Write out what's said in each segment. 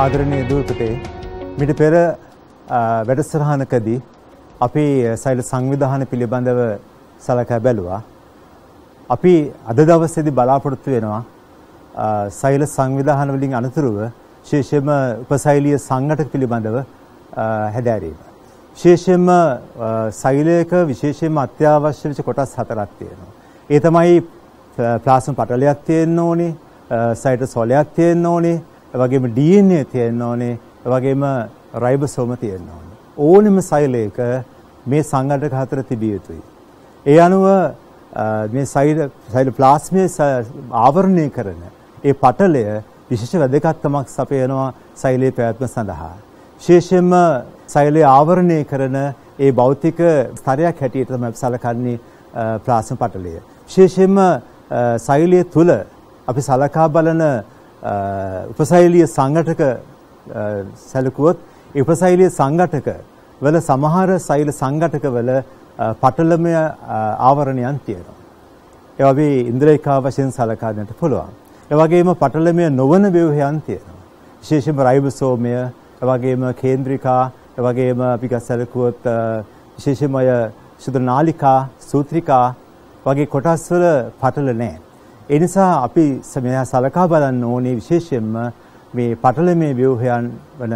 අයිබෝවන් ආදරණය දුවපතේ මිට පෙර වැඩසරහනකදී අපි සයිල සංවිධාන පිළිබඳව සලකා බැලුවා. අපි අද දවසේදී බලාපොරොත්තු වෙනවා සෛල සංවිධාන වලින් අනතුරුව විශේෂයෙන්ම උපසෛලීය සංඝටක පිළිබඳව හැදෑරීම. විශේෂයෙන්ම සෛලයක විශේෂයෙන්ම අත්‍යවශ්‍ය වෙච්ච කොටස් හතරක් තියෙනවා. ඒ තමයි ප්ලාස්ම පටලයක් තියෙන්න ඕනේ, සයිටෝසෝලයක් තියෙන්න ඕනේ, ඒ වගේම DNA තියෙන්න ඕනේ, ඒ වගේම රයිබෝසෝම තියෙන්න ඕනේ. ඕනෙම සෛලයක මේ සංඝටක හතර තිබිය යුතුයි. ඒ අනුව මේ සෛල සෛල ප්ලාස්මයේ ආවරණය කරන ඒ පටලය විශේෂ වැදගත්කමක් සපයනවා සෛලයේ පැවැත්ම සඳහා. විශේෂයෙන්ම සෛලය ආවරණය කරන ඒ භෞතික ස්තරයක් හැටියට තමයි සලකන්නේ ප්ලාස්ම පටලය. විශේෂයෙන්ම සෛලය තුල අපි සලකා බලන උපසෛලීය සංඝටක සැලකුවොත් ඒ උපසෛලීය සංඝටක වල සමහර සෛල සංඝටක වල පටලමය ආවරණයන් තියෙනවා. ඒවා අපි ඉන්ද්‍රියකා වශයෙන් සලකා ගන්නට පුළුවන්. ඒ වගේම පටලමය නොවන ව්‍යුහයන් තියෙනවා. විශේෂයෙන්ම රයිබෝසෝමය, ඒ වගේම කේන්ද්‍රිකා, ඒ වගේම අපි ගස්සලකුවොත් විශේෂයෙන්ම අය සුදු නාලිකා, සූත්‍රිකා වගේ කොටස් වල පටල නැහැ. ඒ නිසා අපි මෙයා සලකා බලන්න ඕනේ විශේෂයෙන්ම මේ පටලමය ව්‍යුහයන් වන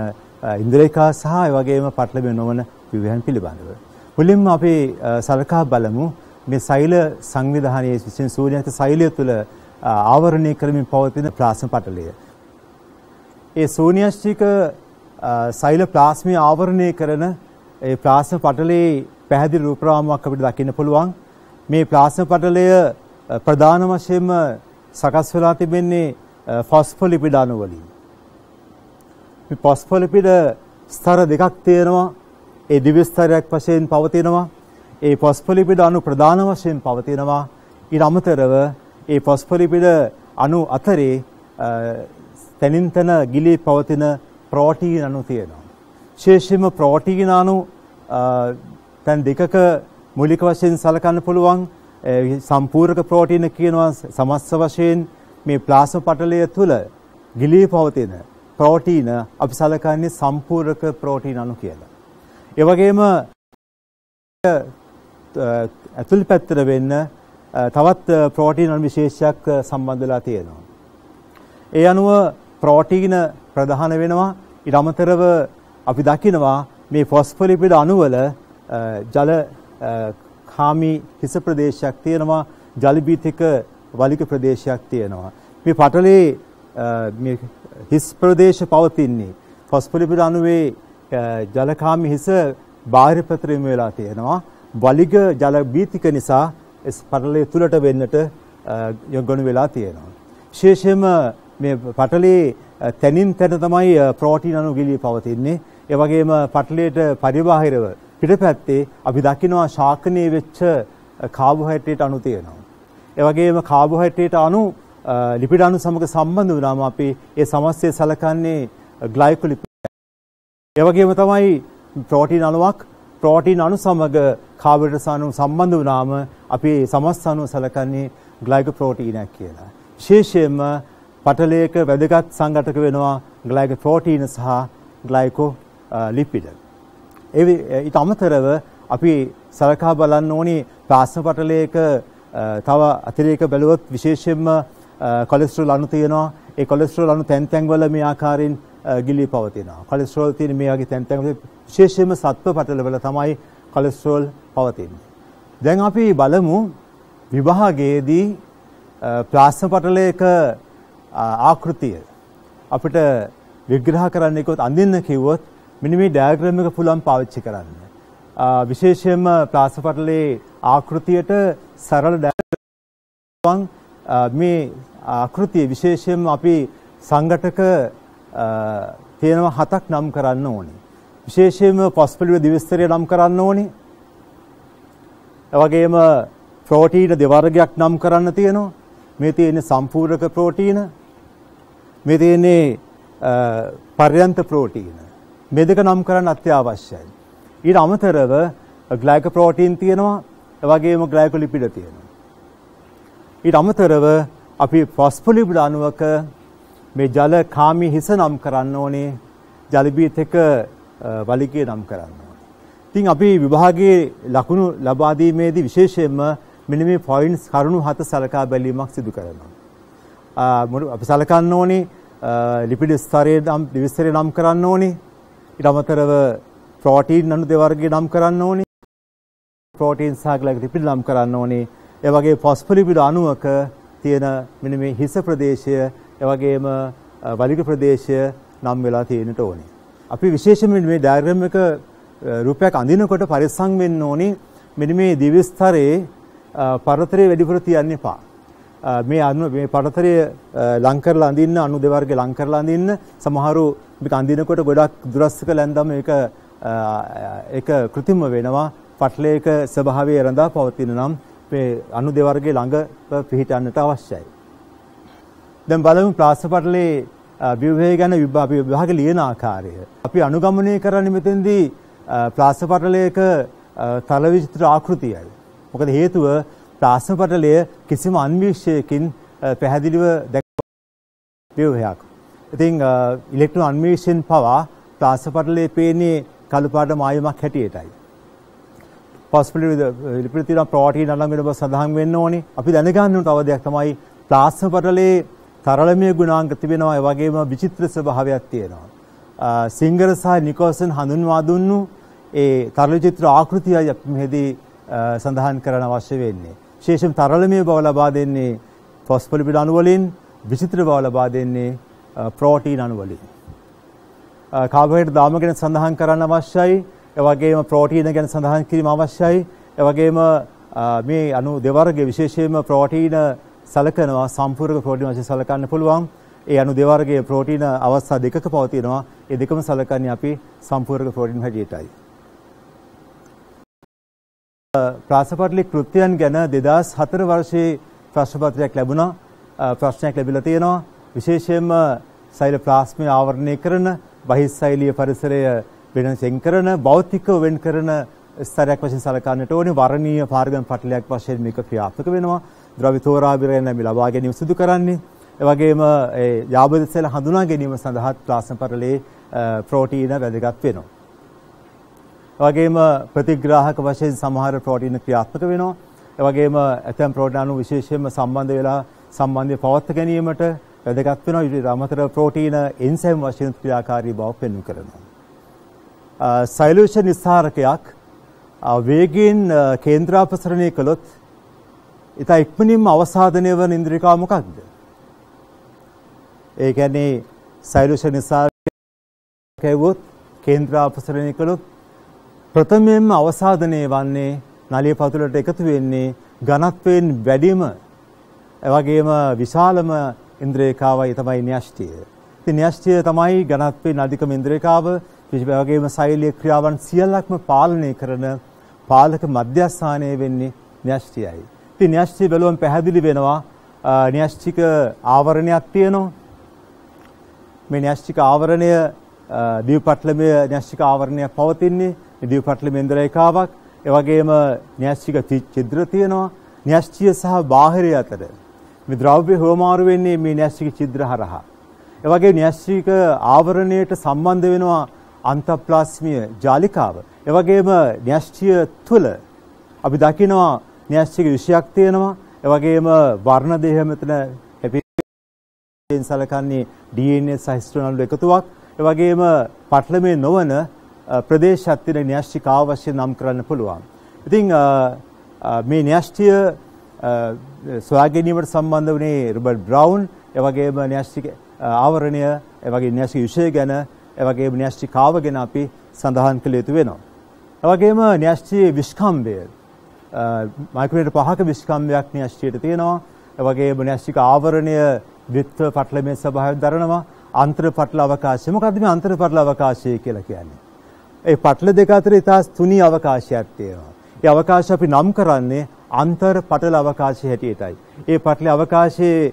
ඉන්ද්‍රියකා සහ ඒ වගේම පටලමය නොවන ව්‍යුහයන් පිළිබඳව. මුලින්ම අපි සලකා බලමු මේ සෛල සංවිධානයේ විශේෂ සූර්යයන්ත සෛලය තුළ ආවරණය කරමින් පවතින ප්ලාස්ම පටලය. ඒ ශූන්‍යෂ්ටික සෛල ප්ලාස්මය ආවරණය කරන ඒ ප්ලාස්ම පටලයේ පැහැදිලි රූපරාමුවක් අපිට දකින්න පුළුවන්. මේ ප්ලාස්ම පටලය ප්‍රධාන වශයෙන්ම සකස් වෙලා තිබෙන්නේ ෆොස්ෆොලිපිඩ අණු වලින්. මේ ෆොස්ෆොලිපිඩ ස්තර දෙකක් තියෙනවා. ඒ දිව්‍ය ස්තරයක් වශයෙන් පවතිනවා. ඒ ෆොස්ෆොලිපිඩ අණු ප්‍රධාන වශයෙන් පවතිනවා. ඊට අමතරව ඒ ෆොස්ෆොලිපිඩ අණු අතරේ තනින් තන ගිලී පවතින ප්‍රෝටීන අණු තියෙනවා. විශේෂයෙන්ම ප්‍රෝටීන අණු තැන් දෙකක මූලික වශයෙන් සලකන්න පුළුවන් සම්පූර්ණක ප්‍රෝටීන කියනවා සමස්ත වශයෙන් මේ ප්ලාස්ම පටලය තුල ගිලී පවතින ප්‍රෝටීන අපි සලකන්නේ සම්පූර්ණක ප්‍රෝටීන අණු කියලා. ඒ වගේම ඇතුල් පැත්තට වෙන්න තවත් ප්‍රෝටීන අණු විශේෂයක් සම්බන්ධ වෙලා තියෙනවා. ඒ අනුව ප්‍රෝටීන ප්‍රධාන වෙනවා ඊට අමතරව අපි දකිනවා මේ ෆොස්ෆොලිපිඩ අණුවල ජල කාමී හිස ප්‍රදේශයක් තියෙනවා ජල බීතික වලික ප්‍රදේශයක් තියෙනවා. මේ පටලේ මේ හිස් ප්‍රදේශ පවතින්නේ ෆොස්ෆොලිපිඩ අණුවේ ජලකාමී හිස බාහිර පැතරෙම වෙලා තියෙනවා. වලිග ජල බීතික නිසා පටලේ තුලට වෙන්නට යොගුණු වෙලා තියෙනවා. විශේෂයෙන්ම මේ පටලේ තනින් තන තමයි ප්‍රෝටීන අණු ගිලී පවතින්නේ. ඒ වගේම පටලයට පරිබාහිරව පිටපැත්තේ අපි දකිනවා ශාකනීය වෙච්ච කාබෝහයිඩ්‍රේට් අණු තියෙනවා. ඒ වගේම කාබෝහයිඩ්‍රේට් අණු ලිපිඩ අණු සමග සම්බන්ධ වුණාම අපි ඒ සමස්තය සලකන්නේ ග්ලයිකොලිපිඩ්. ඒ වගේම තමයි ප්‍රෝටීන අණුවක් ප්‍රෝටීන අණු සමග කාබෝහයිඩ්‍රේට් අණු සම්බන්ධ වුණාම අපි සමස්ත අණු සලකන්නේ ග්ලයිකෝප්‍රෝටීනක් කියලා. විශේෂයෙන්ම පටලයක වැදගත් සංඝටක වෙනවා ග්ලයිකෝප්‍රෝටීන සහ ග්ලයිකෝ ලිපිඩ. ඒ ඊට අමතරව අපි සලකා බලන්න ඕනේ ප්ලාස්ම පටලයක තව අතිරේක බැලුවොත් විශේෂයෙන්ම කොලෙස්ටරෝල් අණු තියෙනවා. ඒ කොලෙස්ටරෝල් අණු තැන් තැන් වල මේ ආකාරයෙන් ගිලී පවතිනවා. කොලෙස්ටරෝල් තියෙන මේ වගේ තැන් තැන් වල විශේෂයෙන්ම සත්ව පටලවල තමයි කොලෙස්ටරෝල් පවතින්නේ. දැන් අපි බලමු විභාගයේදී ප්ලාස්ම පටලයක ආකෘතිය අපිට විග්‍රහ කරන්න කිව්වොත් අඳින්න කිව්වොත් මෙන්න මේ ඩයග්‍රෑම් එක පුළුවන් පාවිච්චි කරන්න. විශේෂයෙන්ම ප්ලාස්ම පටලයේ ආකෘතියට සරල ඩයග්‍රෑම් මේ ආකෘතිය විශේෂයෙන්ම අපි සංඝටක තියෙනවා හතක් නම් කරන්න ඕනේ. විශේෂයෙන්ම ෆොස්ෆොලිපිඩ දිවිස්තරය නම් කරන්න ඕනේ. එවැගේම ප්‍රෝටීන දෙවර්ගයක් නම් කරන්න තියෙනවා. මේ තියෙන්නේ සම්පූර්ණක ප්‍රෝටීන. මේ තියෙන්නේ පර්යන්ත ප්‍රෝටීන. මේ දෙක නම් කරන්න අත්‍යවශ්‍යයි. ඊට අමතරව ග්ලයිකෝප්‍රෝටීන් තියෙනවා. එවැගේම ග්ලයිකොලිපිඩ තියෙනවා. ඊට අමතරව අපි ෆොස්ෆොලිපිඩ අණුවක මේ ජල කාමී හිස නම් කරන්න ඕනේ. ජලබීත් එක වලිගය නම් කරන්න ඕනේ. ඉතින් අපි විභාගයේ ලකුණු ලබා දීමේදී විශේෂයෙන්ම මෙන්න මේ පොයින්ට්ස් කරුණු හත සලකා බැලීමක් සිදු කරනවා. අපි සලකන්න ඕනේ ලිපිඩ ස්තරයේ නම් දිවිස්තරය නම් කරන්න ඕනේ. ඊට අමතරව ප්‍රෝටීන් අණු දෙවර්ගය නම් කරන්න ඕනේ. ප්‍රෝටීන් සහ ලිපිඩ නම් කරන්න ඕනේ. ඒ වගේ ෆොස්ෆොලිපිඩ අණුවක තියෙන මෙන්න මේ හිස ප්‍රදේශය, ඒ වගේම වලිග ප්‍රදේශය නම් වෙලා තියෙන්නට ඕනේ. අපි විශේෂයෙන්ම මේ ඩයග්‍රෑම් එක රූපයක් අඳිනකොට පරිස්සම් වෙන්න ඕනේ මෙන්න මේ දිව්‍ය ස්තරයේ පරතරය වැඩිපුර තියන්න එපා. මේ අනු මේ පරතරය ලං කරලා අඳින්න අණු දෙවර්ග ලං කරලා අඳින්න සමහරු මේක අඳිනකොට ගොඩක් දුරස්ක ලැන්දම ඒක ඒක කෘත්‍රිම වෙනවා. පටලයක ස්වභාවය රඳා පවතින නම් මේ අණු දෙවර්ගයේ ළඟ පිහිටන්නට අවශ්‍යයි. දැන් බලමු ප්ලාස්ටර් පටලේ ව්‍යුහය ගැන විභාග ලියන ආකාරය. අපි අනුගමනය කරන්නේ මෙතෙන්දී ප්ලාස්ටර් පටලයක තල විචිත්‍ර ආකෘතියයි. මොකද හේතුව ප්ලාස්ම පටලය කිසිම අන්වීක්ෂයකින් පැහැදිලිව දැක් ව්‍යුහයක්. ඉතින් ඉලෙක්ට්‍රෝන අන්වීක්ෂයෙන් පවා ප්ලාස්ම පටලයේ පේන්නේ කළු පාට මායමක් හැටියටයි. පොස්පිලිටි ලිපිඩ තියෙන ප්‍රෝටීන් අලං වෙන බව සඳහන් වෙන්න ඕනේ. අපි දැනගන්න ඕන තව දෙයක් තමයි ප්ලාස්ම පටලයේ තරලමය ගුණාංග තිබෙනවා. ඒ වගේම විචිත්‍ර ස්වභාවයක් තියෙනවා. සිංගර සහ නිකෝසන් හඳුන්වා දුන්නු ඒ තරල චිත්‍ර ආකෘතියයි අපි මෙහිදී සඳහන් කරන්න අවශ්‍ය වෙන්නේ. විශේෂයෙන් තරලමය බව ලබා දෙන්නේ ෆොස්ෆොලිපිඩ අණු වලින්, විචිත්‍ර බව ලබා දෙන්නේ ප්‍රෝටීන් අණු වලින්. කාබෝහයිඩ්‍රේට් දාම ගැන සඳහන් කරන්න අවශ්‍යයි. ඒ වගේම ප්‍රෝටීන ගැන සඳහන් කිරීම අවශ්‍යයි. ඒ වගේම මේ අණු දෙවර්ගයේ විශේෂයෙන්ම ප්‍රෝටීන සලකනවා සම්පූර්ණ ප්‍රෝටීන වශයෙන් සලකන්න පුළුවන්. ඒ අණු දෙවර්ගයේ ප්‍රෝටීන අවස්ථා දෙකක පවතිනවා. ඒ දෙකම සලකන්නේ අපි සම්පූර්ණ ප්‍රෝටීන් හැටියටයි. ප්‍රාසපටලි කෘත්‍යයන් ගැන 2004 වර්ෂයේ ප්‍රශ්න පත්‍රයක් ලැබුණා. ප්‍රශ්නයක් ලැබිලා තියෙනවා. විශේෂයෙන්ම සෛල ප්ලාස්මය ආවරණය කරන බහිස්සෛලීය පරිසරය වෙනසෙන් කරන භෞතික වෙන් කරන ස්තරයක් වශයෙන් සලකන්නට ඕනේ වර්ණීය පාරගම පටලයක් වශයෙන් මේක ක්‍රියාත්මක වෙනවා. ද්‍රව්‍ය තෝරාබිරයෙන් අපි ලබා ගැනීම සිදු කරන්නේ. ඒ වගේම ඒ යාබද සෙල හඳුනා ගැනීම සඳහා ප්ලාස්ම පටලයේ ප්‍රෝටීන වැදගත් වෙනවා. වගේම ප්‍රතිග්‍රාහක වශයෙන් සමහර ප්‍රෝටීන ක්‍රියාත්මක වෙනවා. ඒ වගේම ඇතැම් ප්‍රෝටීන අණු විශේෂයෙන්ම සම්බන්ධ වෙලා සම්බන්ධය පවත්ව ගැනීමට වැදගත් වෙනවා. ඊට අමතරව ප්‍රෝටීන එන්සයිම් වශයෙන් ක්‍රියාකාරී බව පෙන්වු කරනවා. සයිලූෂන් නිස්සාරකයක් වේගයෙන් කේන්ද්‍රාපසරණය කළොත් ඉතා ඉක්මනින්ම අවසාදනය වන ඉන්ද්‍රිකාව මොකක්ද? ඒ කියන්නේ සයිලූෂන් නිස්සාරකයවොත් කේන්ද්‍රාපසරණය කළොත් ප්‍රථමයෙන්ම අවසාදනය වන්නේ නලිය පතුලට එකතු වෙන්නේ ඝනත්වයෙන් වැඩිම එවැගේම විශාලම ඉන්ද්‍රියකාවයි තමයි න්‍යෂ්ටිය. ඉතින් න්‍යෂ්ටිය තමයි ඝනත්වයෙන් අධිකම ඉන්ද්‍රියකාව. වගේම සෛලීය ක්‍රියාවන් සියල්ලක්ම පාලනය කරන පාලක මධ්‍යස්ථානය වෙන්නේ න්‍යෂ්ටියයි. ඉතින් න්‍යෂ්ටිය බැලුවම පැහැදිලි වෙනවා න්‍යෂ්ටික ආවරණයක් තියෙනවා. මේ න්‍යෂ්ටික ආවරණය දීපට්ලමය න්‍යෂ්ටික ආවරණයක් පවතින්නේ දිවපටල මෙන්දරේකාවක් ඒ වගේම න්‍යෂ්ටික චිද්‍ර තියෙනවා. න්‍යෂ්ටිය සහ බාහිරය අතර මේ ද්‍රව්‍ය හෝමාරු වෙන්නේ මේ න්‍යෂ්ටික චිද්‍ර හරහා. ඒ වගේ න්‍යෂ්ටික ආවරණයට සම්බන්ධ වෙනවා අන්තප්ලාස්මිය ජාලිකාව. ඒ වගේම න්‍යෂ්ටිය තුල අපි දකිනවා න්‍යෂ්ටික විෂයක් තියෙනවා. ඒ වගේම වර්ණ දේහ මෙතන හැපි සලකන්නේ DNA සහ හිස්ටෝනල් එකතුවක්. ඒ වගේම පටලමේ නොවන ප්‍රදේශයක් තියෙන න්‍යෂ්ටික අවශ්‍ය නම් කරන්න පුළුවන්. ඉතින් මේ න්‍යෂ්ටිය සොයා ගැනීමට සම්බන්ධ වුණේ රොබර්ට් බ්‍රවුන්, ඒ වගේම න්‍යෂ්ටික ආවරණය, ඒ වගේ න්‍යෂ්ටික විෂය ගැන, ඒ වගේම න්‍යෂ්ටිකාව ගැන අපි සඳහන් කළ යුතු වෙනවා. ඒ වගේම න්‍යෂ්ටියේ විස්කම්භය මයික්‍රෝමීටර් 5ක විස්කම්භයක් න්‍යෂ්ටියට තියෙනවා. ඒ වගේම න්‍යෂ්ටික ආවරණය විත්ව පටලමේ ස්වභාවය දරනවා. අන්තර පටල අවකාශය. මොකද්ද මේ අන්තර පටල අවකාශය කියලා කියන්නේ? ඒ පටල දෙක අතර ඉතා තුනී අවකාශයක් තියෙනවා. ඒ අවකාශය අපි නම් කරන්නේ අන්තර් පටල අවකාශය හැටියටයි. ඒ පටල අවකාශයේ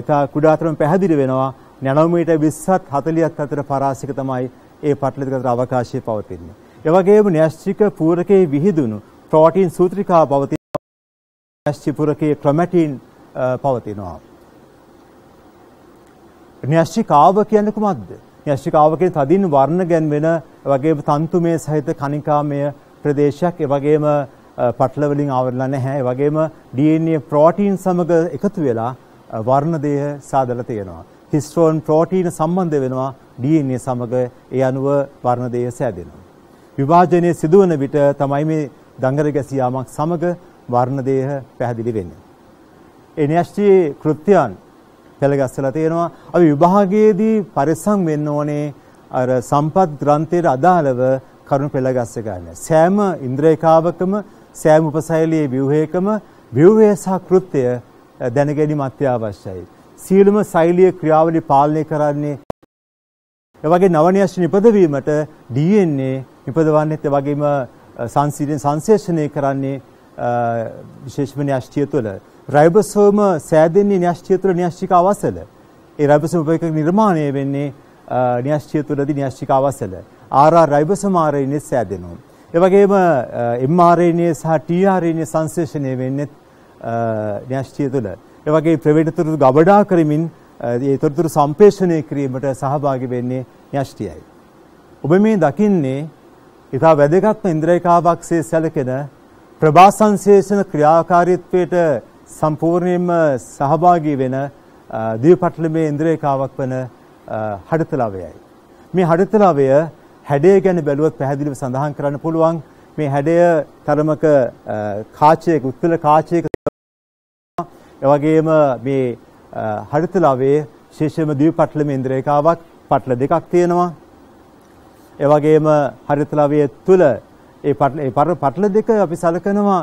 ඉතා කුඩාතරම පැහැදිලි වෙනවා නැනෝමීටර් 20ත් 40ත් අතර පරාසික තමයි ඒ පටල දෙක අතර අවකාශයේ පවතින්නේ. ඒ වගේම න්‍යෂ්ටික පූරකයේ විහිදුණු ප්‍රෝටීන් සූත්‍රිකා පවතිනවා. න්‍යෂ්ටි පූරකයේ ක්‍රොමැටින් පවතිනවා. න්‍යෂ්ටිකාව කියන්නේ කුමක්ද? න්‍යෂ්ටිකාව කියන්නේ තදින් වර්ණ ගැන්වෙන වගේම තන්තුමය සහිත කණිකාමය ප්‍රදේශයක් ඒ වගේම පටල වලින් ආවරලා නැහැ. ඒ වගේම DNA ප්‍රෝටීන් සමග එකතු වෙලා වර්ණ දේහ සාදලා තියෙනවා. හිස්ටෝන් ප්‍රෝටීන සම්බන්ධ වෙනවා DNA සමග ඒ අනුව වර්ණ දේහ සෑදෙනවා. විභාජනයේ සිදුවන විට තමයි මේ දඟර ගැසියාමක් සමග වර්ණ දේහ පැහැදිලි වෙන්නේ. ඒ න්‍යෂ්ටි කෘත්‍යයන් පෙළගස්සලා තියෙනවා. අපි විභාගයේදී පරිස්සම් වෙන්න ඕනේ අර සම්පත් ග්‍රන්ථයට අදාළව කරුණු පෙළගස්ස ගන්න. සෑම ඉන්ද්‍රේකාවකම සෑම උපසෛලයේ ව්‍යුහයකම ව්‍යුහය සහ කෘත්‍ය දැනගැනීම අත්‍යවශ්‍යයි. සියලුම ශෛලිය ක්‍රියාවලිය පාලනය කරන්නේ එවගේ නවනියශ නිපදවීමට DNA නිපදවන්නේත් එවැගේම සංසිඳන සංශ්ලේෂණය කරන්නේ විශේෂම න්‍යෂ්ටිය තුළ රයිබෝසෝම සෑදෙන්නේ න්‍යෂ්ටිය තුළ න්‍යෂ්ටික අවසල. ඒ රයිබෝසෝම උපයක නිර්මාණය වෙන්නේ න්‍යෂ්ටිය තුළදී න්‍යෂ්ටික අවසල. RR රයිබෝසෝම RNA සෑදෙනවා. ඒ වගේම mRNA සහ tRNA සංශ්ලේෂණය වෙන්නේ න්‍යෂ්ටිය තුළ. ඒ වගේ ප්‍රවේදතොරතුරු ගබඩා කරමින් ඒ තොරතුරු සම්ප්‍රේෂණය කිරීමට සහභාගී වෙන්නේ න්‍යෂ්ටියයි. ඔබ මේ දකින්නේ ඉතා වැදගත්ම ඉන්ද්‍රියකාවක්සේ සැලකෙන ප්‍රභා සංශ්ලේෂණ ක්‍රියාකාරීත්වයට සම්පූර්ණයෙන්ම සහභාගී වෙන දිවපටලමේ ඉන්ද්‍රියකාවක් වන හඩතලවයයි. මේ හඩතලවය හැඩය ගැන බැලුවොත් පැහැදිලිව සඳහන් කරන්න පුළුවන් මේ හැඩය තරමක කාචයක උත්පල කාචයක එවැගේම මේ හරිතලවේ විශේෂයෙන්ම දීපටලම ඉන්ද්‍රේකාවක් පටල දෙකක් තියෙනවා ඒ වගේම හරිතලවයේ තුල ඒ පටල ඒ පටල දෙක අපි සලකනවා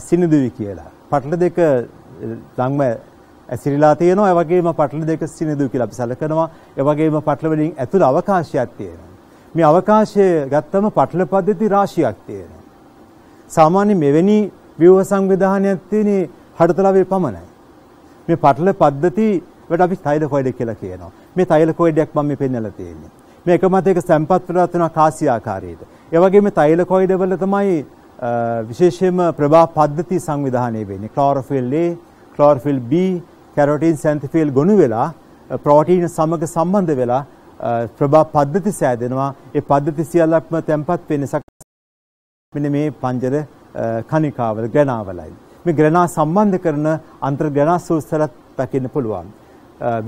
සිනිදුවි කියලා. පටල දෙක ධම්ම ඇසිරිලා තියෙනවා. ඒ වගේම පටල දෙක සිනිදුවි කියලා අපි සලකනවා. ඒ වගේම පටල වලින් ඇතුළ අවකාශයක් තියෙනවා. මේ අවකාශය ගත්තම පටල පද්ධති රාශියක් තියෙනවා. සාමාන්‍ය මෙවැනි ව්‍යුහ සංවිධානයක් තියෙන්නේ හඩතලාවේ පමණයි. මේ පටල පද්ධති වලට අපි තෛලකොයිඩ් කියලා කියනවා. මේ තෛලකොයිඩයක් මම මේ පෙන්නලා තියෙන්නේ. මේ එක මත එක සම්පත් වෙලා තියෙනවා කාසි ආකාරයට. ඒ වගේම තෛලකොයිඩ වල තමයි විශේෂයෙන්ම ප්‍රභා පද්ධති සංවිධානය වෙන්නේ. Chlorophyll A, chlorophyll B, carotene xanthophyll ගොනු වෙලා ප්‍රෝටීන සමග සම්බන්ධ වෙලා ප්‍රභා පද්ධති සෑදෙනවා. ඒ පද්ධති සියල්ලක්ම තැම්පත් වෙන මෙන්න මේ පංජර කණිකාවල ග්‍රැනාවලයි. මේ ග්‍රැනා සම්බන්ධ කරන අන්තර් ග්‍රැනා සූත්‍රයක් දකින්න පුළුවන්.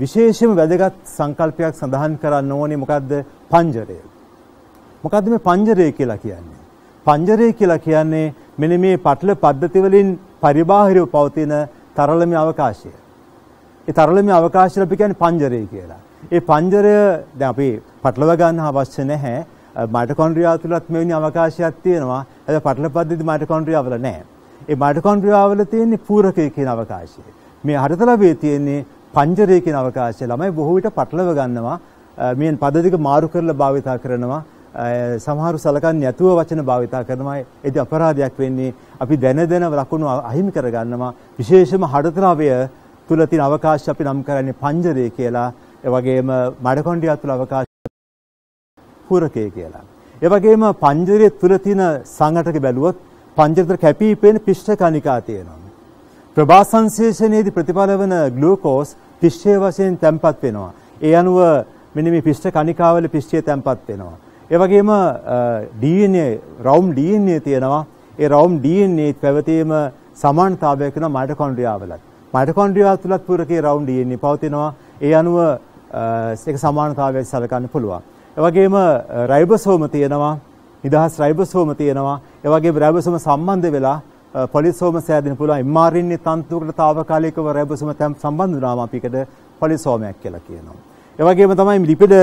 විශේෂම වැදගත් සංකල්පයක් සඳහන් කරන්න ඕනේ මොකද්ද? පංජරය. මොකද්ද මේ පංජරය කියලා කියන්නේ? පංජරය කියලා කියන්නේ මෙන්න මේ පටල පද්ධති වලින් පරිබාහිරව පවතින තරලමේ අවකාශය. ඒ තරලමේ අවකාශය අපි කියන්නේ පංජරය කියලා. ඒ පංජරය දැන් අපි පටලව ගන්න අවශ්‍ය නැහැ. මයිටොකොන්ඩ්‍රියා තුලත් මෙවැනි අවකාශයක් තියෙනවා. ඒක පටල පද්ධති මයිටොකොන්ඩ්‍රියා වල නැහැ. ඒ මයිටොකොන්ඩ්‍රියා වල තියෙන්නේ පූරකය කියන අවකාශය. මේ හරිතලවේ තියෙන්නේ පංජරය කියන අවකාශය. ළමයි බොහෝ විට පටලව ගන්නවා. මේ පද්ධතික මාරු කරලා භාවිතා කරනවා. සමහරු සලකන්නේ නැතුව වචන භාවිතා කරනවා. ඒක අපරාධයක් වෙන්නේ. අපි දැන දැන ලකුණු අහිමි කරගන්නවා. විශේෂම හඩතලාවය තුල තියෙන අවකාශය අපි නම් කරන්නේ පංජරය කියලා. ඒ වගේම මඩකොණ්ඩියා තුල අවකාශය පුරකේ කියලා. ඒ වගේම පංජරය තුල තියෙන සංඝටක බැලුවොත් පංජරතර කැපී පෙනෙන පිෂ්ඨ කණිකා තියෙනවා. ප්‍රභා සංශ්ලේෂණයේදී ප්‍රතිඵල වන ග්ලූකෝස් පිෂ්ඨයේ වශයෙන් තැම්පත් වෙනවා. ඒ අනුව මෙන්න මේ පිෂ්ඨ කණිකාවල පිෂ්ඨය තැම්පත් වෙනවා. ඒ වගේම DNA රවුම් DNA තියෙනවා. ඒ රවුම් DNA පැවතීම සමානතාවයක් වෙන මයිටොකොන්ඩ්‍රියා වලත්. මයිටොකොන්ඩ්‍රියා තුලත් පුරකේ රවුම් DNA පවතිනවා. ඒ අනුව ඒක සමානතාවයක් සලකන්න පුළුවන්. ඒ වගේම රයිබෝසෝම තියෙනවා. නිදහස් රයිබෝසෝම තියෙනවා. ඒ වගේම රයිබෝසෝම සම්බන්ධ වෙලා පොලිසෝම සෑදෙන්න පුළුවන් mRNA තන්තුවකට తాවකාලිකව රයිබෝසෝම සම්බන්ධ වුණාම අපි ඒකට පොලිසෝමයක් කියලා කියනවා. ඒ වගේම තමයි ලිපිඩ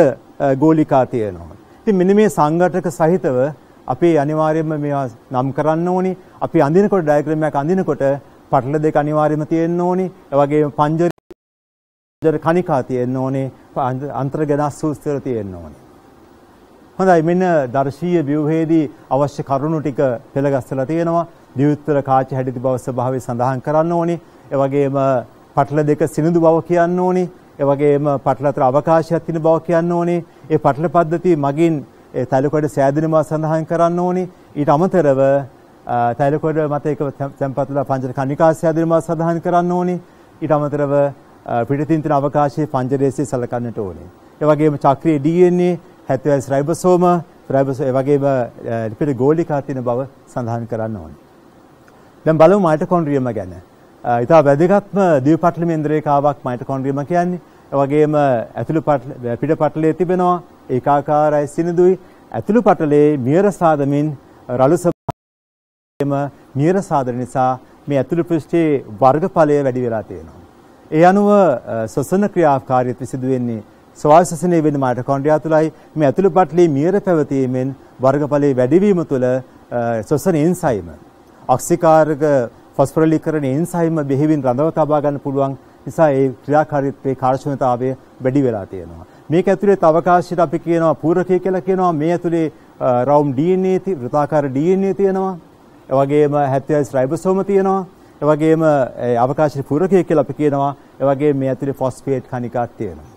ගෝලිකා තියෙනවා. ඉතින් මෙන්න මේ සංඝටක සහිතව අපි අනිවාර්යයෙන්ම මේවා නම් කරන්න ඕනි. අපි අඳිනකොට ඩයග්‍රෑම් එකක් අඳිනකොට පටල දෙක අනිවාර්යයෙන්ම තියෙන්න ඕනි. ඒ වගේම පංජර කණිකා තියෙන්න ඕනේ. අන්තර්ගත සූත්‍රය තියෙන්න ඕනේ. හොඳයි මෙන්න දර්ශීය ව්‍යුහයේදී අවශ්‍ය කරුණු ටික පෙළගස්සලා තියෙනවා. දියුත්තර කාච හැඩති බව ස්වභාවය සඳහන් කරන්න ඕනේ. ඒ වගේම පටල දෙක සිනිඳු බව කියන්න ඕනේ. ඒ වගේම පටල අතර අවකාශයක් තියෙන බව කියන්න ඕනේ. ඒ පටල පද්ධතිය මගින් ඒ තෛලකොඩ සෑදෙන බව සඳහන් කරන්න ඕනේ. ඊට අමතරව තෛලකොඩ මත එක තැම්පත්ලා පංජර කණිකා සෑදෙන බව සඳහන් කරන්න ඕනේ. ඊට අමතරව පිටතින් තියෙන අවකාශයේ පංජරයේසේ සලකන්නට ඕනේ. ඒ වගේම චක්‍රීය DNA 70 රයිබෝසෝම රයිබෝසෝ ඒ වගේම ලිපිඩ ගෝලිකා තියෙන බව සඳහන් කරන්න ඕනේ. දැන් බලමු මයිටොකොන්ඩ්‍රියම ගැන. ඊට වැදගත්ම දිවපටල මේන්ද්‍රේකාවක් මයිටොකොන්ඩ්‍රියම කියන්නේ. ඒ වගේම ඇතුළු පිට පටලයේ තිබෙනවා ඒකාකාරයි සිනිඳුයි ඇතුළු පටලේ මියර සාදමින් රළු ස්වභාවයම මියර සාදන නිසා මේ ඇතුළු පෘෂ්ඨයේ වර්ගඵලය වැඩි වෙලා තියෙනවා. ඒ අනුව ශ්වසන ක්‍රියාකාරීත්වය සිදු වෙන්නේ ස්වාය ශ්වසනය වෙන මයිටොකොන්ඩ්‍රියා තුලයි මේ ඇතුළු පටලේ මියර පැවතීමෙන් වර්ගඵලයේ වැඩිවීම තුළ ශ්වසන එන්සයිම ඔක්සිකාරක ෆොස්ෆොරිලීකරණ එන්සයිම බෙහෙවින් රඳව තබා ගන්න පුළුවන් නිසා ඒ ක්‍රියාකාරීත්වයේ කාර්යක්ෂමතාවය වැඩි වෙලා තියෙනවා. මේක ඇතුලේ අවකාශයට අපි කියනවා පූරකය කියලා කියනවා. මේ ඇතුලේ රවුම් DNA වෘත්තාකාර DNA තියෙනවා. ඒ වගේම 70 රයිබෝසෝම තියෙනවා. ඒ වගේම අවකාශයේ පූරකය කියලා අපි කියනවා. ඒ වගේම මේ ඇතුලේ ෆොස්ෆේට් කණිකාක් තියෙනවා.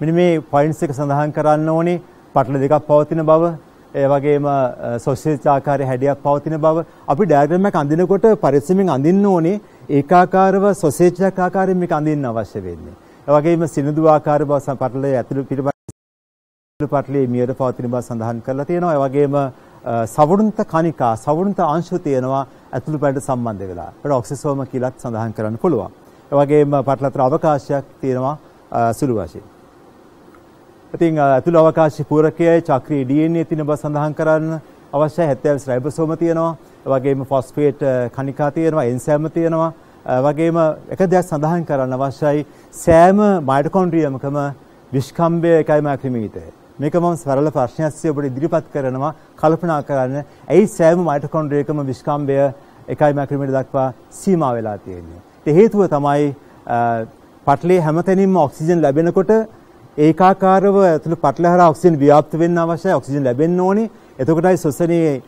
මෙන්න මේ පොයින්ට්ස් එක සඳහන් කරන්න ඕනේ. පටල දෙකක් පවතින බව, ඒ වගේම සොසේජ් ආකාරයේ හැඩයක් පවතින බව අපි ඩයග්‍රෑම් එක අඳිනකොට පරිස්සමෙන් අඳින්න ඕනේ ඒකාකාරව සොසේජ් ආකාරයෙන් මේක අඳින්න අවශ්‍ය වෙන්නේ. ඒ වගේම සිනිඳු ආකාර බව පටලයේ ඇතුළු පිටපත් පටලයේ මියර පවතින බව සඳහන් කරලා තියෙනවා. ඒ වගේම සවුණුන්ත කණිකා සවුණුන්ත අංශු තියෙනවා ඇතුළු පැලට සම්බන්ධ වෙලා. ඒකට ඔක්සිසෝම කියලාත් සඳහන් කරන්න පුළුවන්. ඒ වගේම පටල අතර අවකාශයක් තියෙනවා සුළු වශයෙන්. ඉතින් ඇතුළු අවකාශයේ පූරකයයි චක්‍රීය DNA තියෙන බව සඳහන් කරන්න අවශ්‍යයි 70 රයිබෝසෝම තියෙනවා. ඒ වගේම ෆොස්ෆේට් කණිකා තියෙනවා, එන්සයිම් තියෙනවා. වගේම එක දෙයක් සඳහන් කරන්න අවශ්‍යයි සෑම මයිටොකොන්ඩ්‍රියමකම විෂ්කම්භය එකයි මැක්‍රිමීටර්. මේක මම සරල ප්‍රශ්නයක්සේ ඔබට ඉදිරිපත් කරනවා කල්පනා කරන්න. ඇයි සෑම මයිටොකොන්ඩ්‍රියකම විෂ්කම්භය එකයි මැක්‍රිමීටර් දක්වා සීමා වෙලා තියෙන්නේ? ඒ හේතුව තමයි පටලේ හැමතැනින්ම ඔක්සිජන් ලැබෙනකොට ඒකාකාරව ඇතුළු පටල හරහා ඔක්සිජන් ව්‍යාප්ත වෙන්න අවශ්‍යයි. ඔක්සිජන් ලැබෙන්න ඕනේ. එතකොටයි ශ්වසනයේ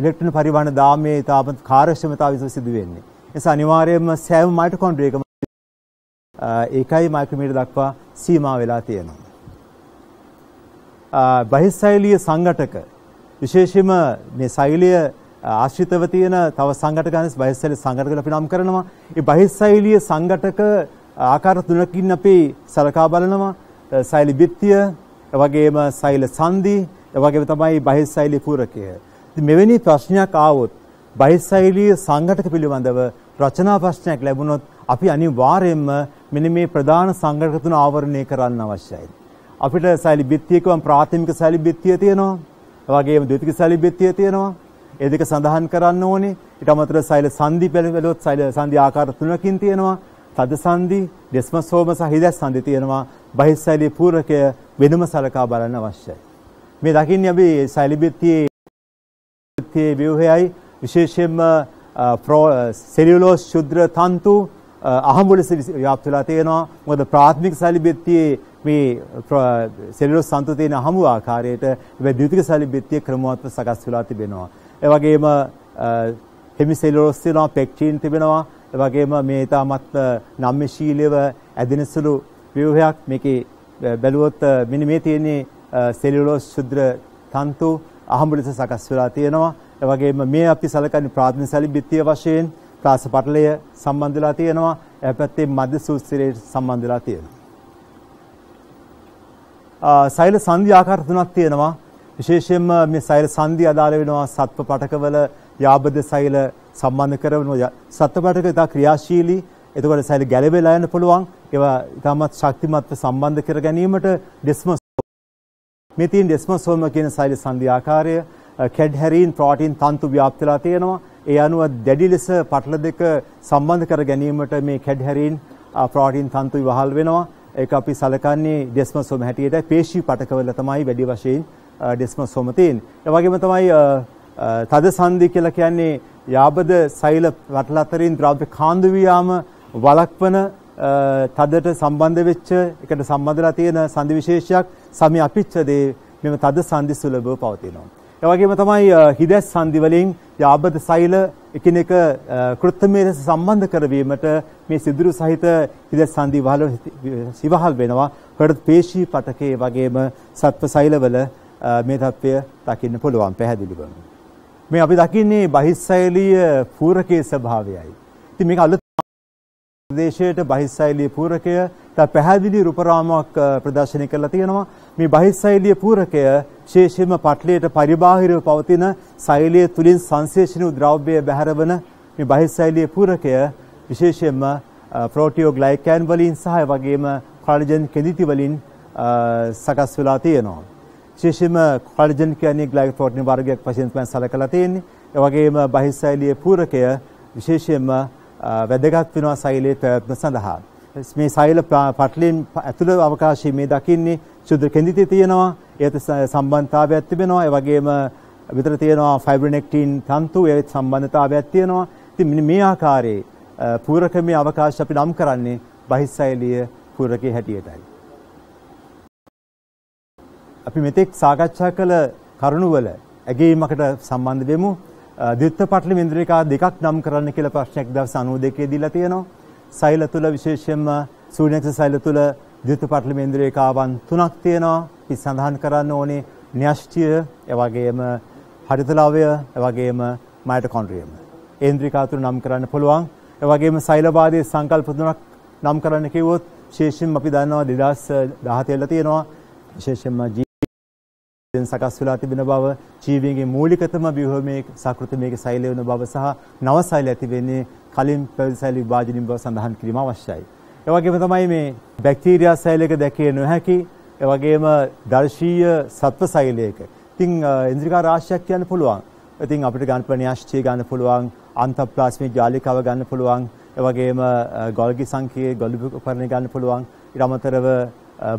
ඉලෙක්ට්‍රෝන පරිවහන දාමයේ තාපන කාර්යක්ෂමතාවය සිදු වෙන්නේ. නිසා අනිවාර්යයෙන්ම සෑම මයිටොකොන්ඩ්‍රියකම ඒකයි මයික්‍රොමීටර් දක්වා සීමා වෙලා තියෙනවා. බහිස්සෛලීය සංඝටක විශේෂයෙන්ම මේ සෛලීය ආශ්‍රිතව තියෙන තව සංඝටක ගන්න බහිස්සෛලීය සංඝටක කියලා අපි නම් කරනවා. ඒ බහිස්සෛලීය සංඝටක ආකාර තුනකින් අපි සලකා බලනවා. සෛල බිත්තිය, එවැගේම සෛල සංදි, එවැගේම තමයි බහිස්සෛලීය පූරකය. ඉතින් මෙවැනි ප්‍රශ්නයක් ආවොත් බහිස්සෛලීය සංඝටක පිළිබඳව රචනා ප්‍රශ්නයක් ලැබුණොත් අපි අනිවාර්යයෙන්ම මෙන්න මේ ප්‍රධාන සංඝටක තුන ආවරණය කරන්න අවශ්‍යයි. අපිට සෛලි බිත්තියකම ප්‍රාථමික සෛලි බිත්තිය තියෙනවා. ඒ වගේම ද්විතීයික සෛලි බිත්තිය තියෙනවා. ඒ දෙක සඳහන් කරන්න ඕනේ. ඊට අමතරව සෛල සංදි බැලුවොත් සෛල සංදි ආකාර තුනකින් තියෙනවා. තද සංදි, ඩෙස්මසෝම සහ හිදස් සංදි තියෙනවා. බහිස්සෛලීය පූරකය වෙනම සලකා බලන්න අවශ්‍යයි. මේ දකින්නේ අපි සෛලි බිත්තියේ ව්‍යුහයයි විශේෂයෙන්ම සෙලියුලෝස් ශුද්‍ර තන්තු අහඹුල ව්‍යාප්ත වෙලා තියෙනවා. මොකද ප්‍රාථමික සැලිබෙත්තියේ මේ සෙලියුලෝස් තන්තු තියෙන අහඹු ආකාරයට මේ ද්විතීක සැලිබෙත්තිය ක්‍රමවත්ව සකස් වෙලා තිබෙනවා. ඒ වගේම හෙමිසෙලියුලෝස් තියෙනවා, පෙක්ටින් තිබෙනවා. ඒ වගේම මේ තාමත් නම්‍යශීලීව ඇදෙන සුළු ව්‍යුහයක් මේකේ බැලුවොත් මෙන්න මේ තියෙන්නේ සෙලියුලෝස් ශුද්‍ර තන්තු අහඹු ලෙස සකස් වෙලා තියෙනවා. ඒ වගේම මේ අපි සලකන්නේ ප්‍රාථමික සැලි බිත්තිය වශයෙන් ප්‍රාස පටලය සම්බන්ධ වෙලා තියෙනවා. ඒ පැත්තේ මධ්‍ය සූත්‍රයට සම්බන්ධ වෙලා තියෙනවා. සෛල සංදි ආකාර තුනක් තියෙනවා. විශේෂයෙන්ම මේ සෛල සංදි අදාළ වෙනවා සත්ව පටකවල යාබද සෛල සම්බන්ධ කරන සත්ව පටක ඉතා ක්‍රියාශීලී. එතකොට සෛල ගැලවෙලා යන්න පුළුවන්. ඒවා ඉතාමත් ශක්තිමත්ව සම්බන්ධ කර ගැනීමට ඩෙස්මස් මේ තියෙන ඩෙස්මසෝම කියන සෛල සංදි ආකාරය කැඩ්හැරීන් ප්‍රෝටීන් තන්තු ව්‍යාප්ත වෙලා තියෙනවා. ඒ අනුව දැඩි ලෙස පටල දෙක සම්බන්ධ කර ගැනීමට මේ කැඩ්හැරීන් ප්‍රෝටීන් තන්තු ඉවහල් වෙනවා. ඒක අපි සලකන්නේ ඩෙස්මසෝම හැටියට පේශී පටකවල තමයි වැඩි වශයෙන් ඩෙස්මසෝම තියෙන්නේ. ඒ වගේම තමයි තද සංදි කියලා කියන්නේ යාබද සෛල වටල අතරින් ද්‍රව්‍ය කාන්දු වියාම වළක්වන තදට සම්බන්ධ වෙච්ච එකට සම්බන්ධලා තියෙන සංදි විශේෂයක් සමි අපිච්චදේ මෙම තද සංදි සුලභව පවතිනවා. ඒ වගේම තමයි හිදැස් සංදි වලින් යාබද සෛල එකිනෙක කෘත්‍රිම ලෙස සම්බන්ධ කරවීමට මේ සිදුරු සහිත හිදැස් සංදි වල සිවහල් වෙනවා. හෘද පේශී පටකේ වගේම සත්ව සෛලවල මේ තත්ත්වය දකින්න පුළුවන් පැහැදිලිවම. මේ අපි දකින්නේ බහිස්සෛලීය පූරකයේ ස්වභාවයයි. ඉතින් මේක අලුත් ප්‍රදේශයට බහිස්සෛලීය පූරකය තා පැහැදිලි රූපරාමයක් ප්‍රදර්ශනය කරලා තියෙනවා. මේ බහිස්සෛලීය පූරකය විශේෂයෙන්ම පටලයට පරිබාහිරව පවතින සෛලයේ තුලින් සංශ්ලේෂණ වූ ද්‍රව්‍ය බැහැරවන මේ බහිස්සෛලීය පූරකය විශේෂයෙන්ම ප්‍රෝටියෝග්ලයිකෑන් වලින් සහ වගේම කොලජන් කෙඳිති වලින් සකස් වෙලා තියෙනවා. විශේෂයෙන්ම කොලජන් කියන්නේ ග්ලයිකෝප්‍රෝටීන් වර්ගයක් වශයෙන් තමයි සැලකලා තියෙන්නේ. ඒ වගේම බහිස්සෛලීය පූරකය විශේෂයෙන්ම වැදගත් වෙනවා සෛලයේ පැවැත්ම සඳහා. මේ සෛල පටලින් ඇතුළ අවකාශයේ මේ දකින්නේ සුදු කෙඳිති තියෙනවා. ඒත් සම්බන්ධතාවයක් තිබෙනවා. ඒ වගේම විතර තියෙනවා ෆයිබ්‍රොනෙක්ටින් තන්තු ඒත් සම්බන්ධතාවයක් තියෙනවා. ඉතින් මේ ආකාරයේ පූරකමේ අවකාශ අපි නම් කරන්නේ බහිස්සෛලීය පූරකයේ හැටියටයි. අපි මෙතෙක් සාකච්ඡා කළ කරුණුවල ඇගීමකට සම්බන්ධ වෙමු. ද්විත්ව පටල ඉන්ද්‍රිකා දෙකක් නම් කරන්න කියලා ප්‍රශ්නයක් දවස් 92 දීලා තියෙනවා. සෛල තුල විශේෂයෙන්ම සූර්යනක්ෂ සෛල තුල ද්විත්ව පටල ඉන්ද්‍රිකාවන් තුනක් තියෙනවා. අපි සඳහන් කරන්න ඕනේ න්‍යෂ්ටිය, එවැගේම හරිතලවය, එවැගේම මයිටොකොන්ඩ්‍රියම්. ඉන්ද්‍රිකා තුන නම් කරන්න පුළුවන්. එවැගේම සෛලවාදී සංකල්ප තුනක් නම් කරන්න කිව්වොත් විශේෂයෙන්ම අපි දන්නවා 2017 තියෙනවා. විශේෂයෙන්ම දැන් සකස් වෙලා තිබෙන බව ජීවීන්ගේ මූලිකතම ව්‍යුහමේ සාකෘතිමේක සෛලය වෙන බව සහ නව සෛල ඇති වෙන්නේ කලින් පැවති සෛල විභාජනින් බව සඳහන් කිරීම අවශ්‍යයි. ඒ වගේම තමයි මේ බැක්ටීරියා සෛලයක දැකිය නොහැකි ඒ වගේම දර්ශීය සත්ව සෛලයක. ඉතින් ඉන්ද්‍රිකා රාශියක් කියන්න පුළුවන්. ඉතින් අපිට ගන්න ප්‍රණ්‍යාශ්චය ගන්න පුළුවන්, අන්තප්ලාස්මික් ජාලිකාව ගන්න පුළුවන්, ඒ වගේම ගොල්ගි සංකේය ගොළුබු උපකරණ ගන්න පුළුවන්. ඊට අමතරව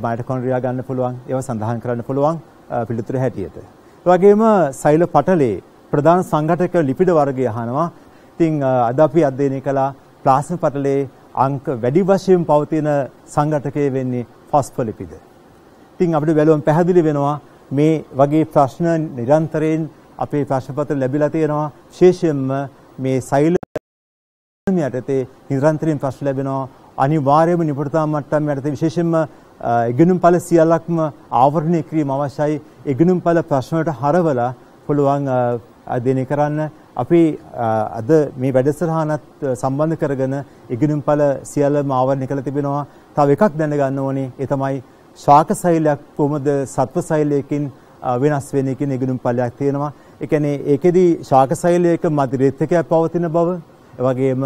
මයිටොකොන්ඩ්‍රියා ගන්න පුළුවන්. ඒවා සඳහන් කරන්න පුළුවන්. පිළිතුර හැටියට. ඒ වගේම සෛල පටලේ ප්‍රධාන සංඝටක ලිපිඩ වර්ගය අහනවා. ඉතින් අද අපි අධ්‍යයනය කළා ප්ලාස්ම පටලේ අංක වැඩි වශයෙන් පවතින සංඝටකය වෙන්නේ ෆොස්ෆොලිපිඩ. ඉතින් අපිට බැලුවම පැහැදිලි වෙනවා මේ වගේ ප්‍රශ්න නිරන්තරයෙන් අපේ ප්‍රශ්න පත්‍ර ලැබිලා තියෙනවා. විශේෂයෙන්ම මේ සෛල යටතේ නිරන්තරයෙන් ප්‍රශ්න ලැබෙනවා. අනිවාර්යයෙන්ම නිපුණතා මට්ටම් යටතේ විශේෂයෙන්ම ඉගෙනුම්ඵල සියල්ලක්ම ආවරණය කිරීම අවශ්‍යයි. ඉගෙනුම්ඵල ප්‍රශ්න වලට හරවලා පුළුවන් අධ්‍යයනය කරන්න. අපි අද මේ වැඩසටහනත් සම්බන්ධ කරගෙන ඉගෙනුම්ඵල සියල්ලම ආවරණය කළ තිබෙනවා. තව එකක් දැනගන්න ඕනේ. ඒ තමයි ශාක සෛලයක් කොහොමද සත්ව සෛලයකින් වෙනස් වෙන්නේ කියන ඉගෙනුම්ඵලයක් තියෙනවා. ඒ කියන්නේ ඒකෙදි ශාක සෛලයක මධුරිතකයක් පවතින බව, ඒ වගේම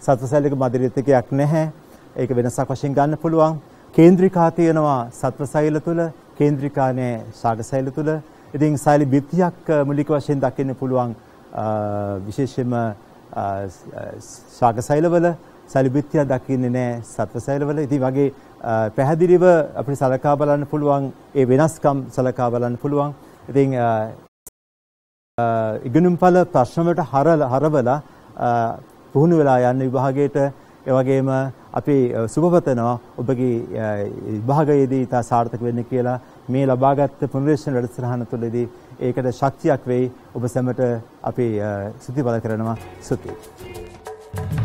සත්ව සෛලයක මධුරිතකයක් නැහැ. ඒක වෙනසක් වශයෙන් ගන්න පුළුවන්. කේන්ද්‍රිකා තියෙනවා සත්ව සෛල තුල කේන්ද්‍රිකා නෑ ශාක සෛල තුල. ඉතින් සෛල බිත්තියක් මූලික වශයෙන් දකින්න පුළුවන් විශේෂයෙන්ම ශාක සෛලවල සෛල බිත්තිය දකින්නේ නෑ සත්ව සෛලවල. ඉතින් වගේ පැහැදිලිව අපිට සලකා බලන්න පුළුවන් ඒ වෙනස්කම් සලකා බලන්න පුළුවන්. ඉතින් ඉගෙනුම්ඵල ප්‍රශ්න වලට හරවලා පුහුණු වෙලා යන්න විභාගයට ඒ වගේම අපි සුබපතනවා ඔබගේ විභාගයේදී ඉතා සාර්ථක වෙන්න කියලා මේ ලබාගත් පුනර්වේෂණ වැඩසටහන තුළදී ඒකට ශක්තියක් වෙයි. ඔබ සැමට අපි ස්තුති බල කරනවා. ස්තුතියි.